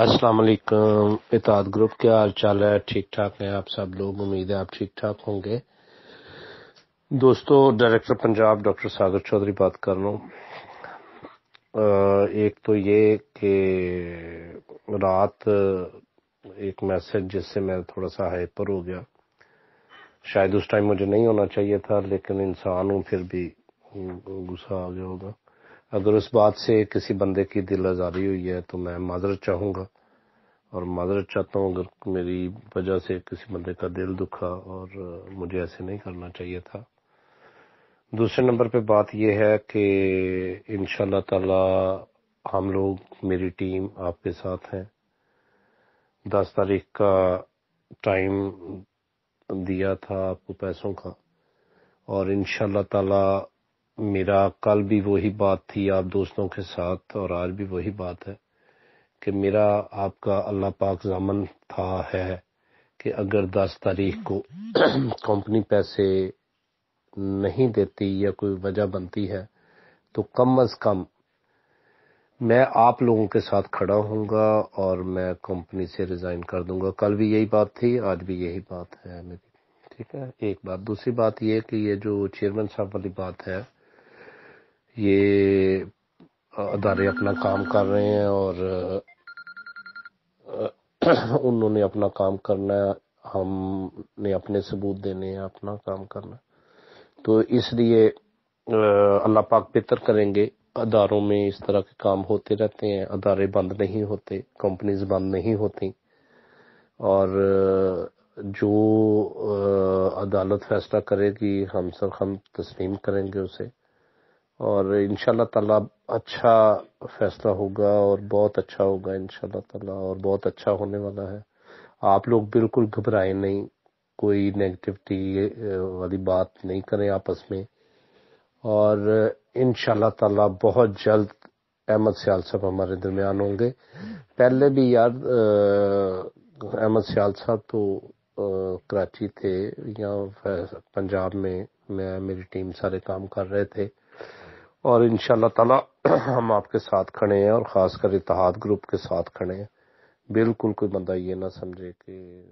السلام علیکم اتحاد گروپ، کیا حال چال ہے؟ ٹھیک ٹھاک ہیں آپ سب لوگ؟ امید ہے آپ ٹھیک ٹھاک ہوں گے۔ دوستو، ڈائریکٹر پنجاب ڈاکٹر ساگر چودھری بات کر رہا ہوں ایک تو یہ کہ رات ایک میسج جس سے میں تھوڑا سا ہائپر ہو گیا۔ شاید اس ٹائم مجھے نہیں ہونا چاہیے تھا، لیکن انسان ہوں، پھر بھی غصہ آ گیا ہوگا۔ اگر اس بات سے کسی بندے کی دل آزاری ہوئی ہے تو میں معذرت چاہوں گا اور معذرت چاہتا ہوں اگر میری وجہ سے کسی بندے کا دل دکھا اور مجھے ایسے نہیں کرنا چاہیے تھا۔ دوسرے نمبر پہ بات یہ ہے کہ ان شاء اللہ تعالی ہم لوگ، میری ٹیم، آپ کے ساتھ ہیں۔ دس تاریخ کا ٹائم دیا تھا آپ کو پیسوں کا اور ان شاء اللہ تعالی میرا کل بھی وہی بات تھی آپ دوستوں کے ساتھ اور آج بھی وہی بات ہے کہ میرا آپ کا اللہ پاک ضامن تھا ہے کہ اگر دس تاریخ کو کمپنی پیسے نہیں دیتی یا کوئی وجہ بنتی ہے تو کم از کم میں آپ لوگوں کے ساتھ کھڑا ہوں گا اور میں کمپنی سے ریزائن کر دوں گا۔ کل بھی یہی بات تھی، آج بھی یہی بات ہے میری۔ ٹھیک ہے، ایک بات۔ دوسری بات یہ کہ یہ جو چیئرمین صاحب والی بات ہے یہ ادارے اپنا کام کر رہے ہیں اور انہوں نے اپنا کام کرنا ہے، ہم نے اپنے ثبوت دینے ہیں، اپنا کام کرنا تو اس لیے اللہ پاک بہتر کریں گے۔ اداروں میں اس طرح کے کام ہوتے رہتے ہیں، ادارے بند نہیں ہوتے، کمپنیز بند نہیں ہوتی۔ اور جو عدالت فیصلہ کرے گی، ہم سب ہم تسلیم کریں گے اسے۔ اور ان شاء اللہ تعالیٰ اچھا فیصلہ ہوگا اور بہت اچھا ہوگا ان شاء اللہ تعالیٰ اور بہت اچھا ہونے والا ہے۔ آپ لوگ بالکل گھبرائیں نہیں، کوئی نیگیٹیوٹی والی بات نہیں کریں آپس میں۔ اور ان شاء اللہ تعالیٰ بہت جلد احمد سیال صاحب ہمارے درمیان ہوں گے۔ پہلے بھی یار احمد سیال صاحب تو کراچی تھے یا پنجاب میں میں، میری ٹیم سارے کام کر رہے تھے۔ اور ان شاء اللہ تعالی ہم آپ کے ساتھ کھڑے ہیں اور خاص کر اتحاد گروپ کے ساتھ کھڑے ہیں۔ بالکل کوئی بندہ یہ نہ سمجھے کہ